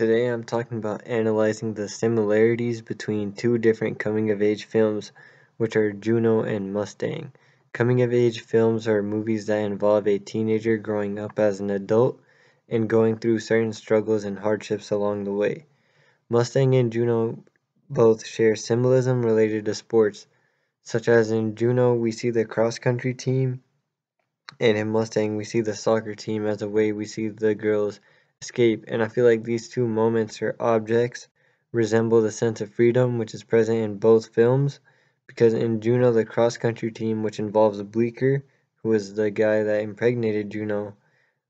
Today I'm talking about analyzing the similarities between two different coming-of-age films, which are Juno and Mustang. Coming-of-age films are movies that involve a teenager growing up as an adult and going through certain struggles and hardships along the way. Mustang and Juno both share symbolism related to sports, such as in Juno we see the cross-country team, and in Mustang we see the soccer team as a way we see the girls escape and I feel like these two moments or objects resemble the sense of freedom which is present in both films because in Juno the cross-country team which involves Bleeker who is the guy that impregnated Juno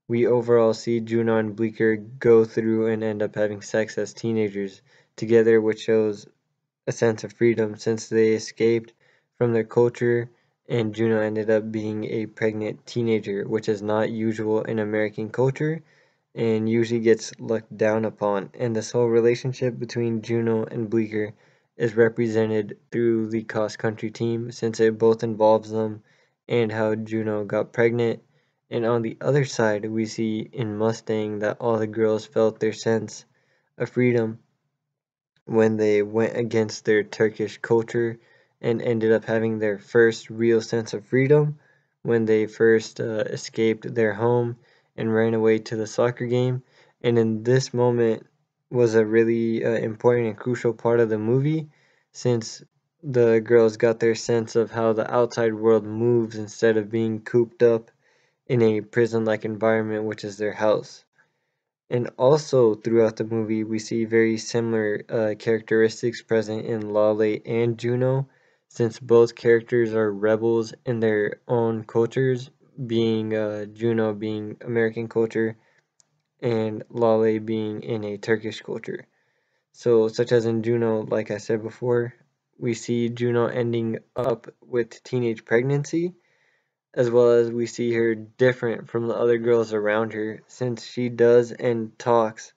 we overall see Juno and Bleeker go through and end up having sex as teenagers together which shows a sense of freedom. Since they escaped from their culture and Juno ended up being a pregnant teenager which is not usual in American culture and usually gets looked down upon. And this whole relationship between Juno and Bleeker is represented through the cross country team since it both involves them and how Juno got pregnant. And on the other side we see in Mustang that all the girls felt their sense of freedom when they went against their Turkish culture and ended up having their first real sense of freedom when they first uh, escaped their home and ran away to the soccer game. And in this moment was a really uh, important and crucial part of the movie since the girls got their sense of how the outside world moves instead of being cooped up in a prison like environment, which is their house. And also throughout the movie, we see very similar uh, characteristics present in Lale and Juno, since both characters are rebels in their own cultures being uh, Juno being American culture and Lale being in a Turkish culture. So, such as in Juno, like I said before, we see Juno ending up with teenage pregnancy, as well as we see her different from the other girls around her since she does and talks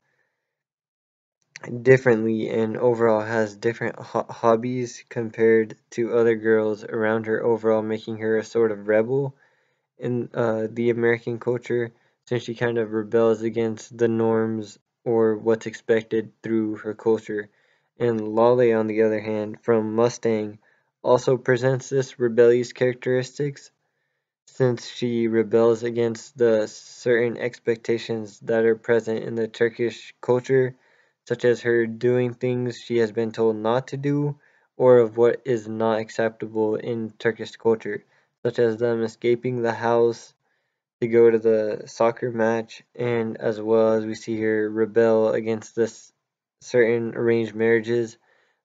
differently and overall has different ho hobbies compared to other girls around her overall making her a sort of rebel in uh, the American culture since she kind of rebels against the norms or what's expected through her culture. And Lale, on the other hand, from Mustang, also presents this rebellious characteristics since she rebels against the certain expectations that are present in the Turkish culture, such as her doing things she has been told not to do or of what is not acceptable in Turkish culture such as them escaping the house to go to the soccer match, and as well as we see her rebel against this certain arranged marriages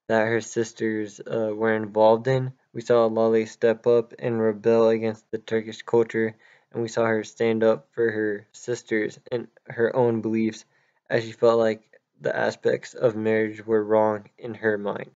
that her sisters uh, were involved in. We saw Lale step up and rebel against the Turkish culture, and we saw her stand up for her sisters and her own beliefs as she felt like the aspects of marriage were wrong in her mind.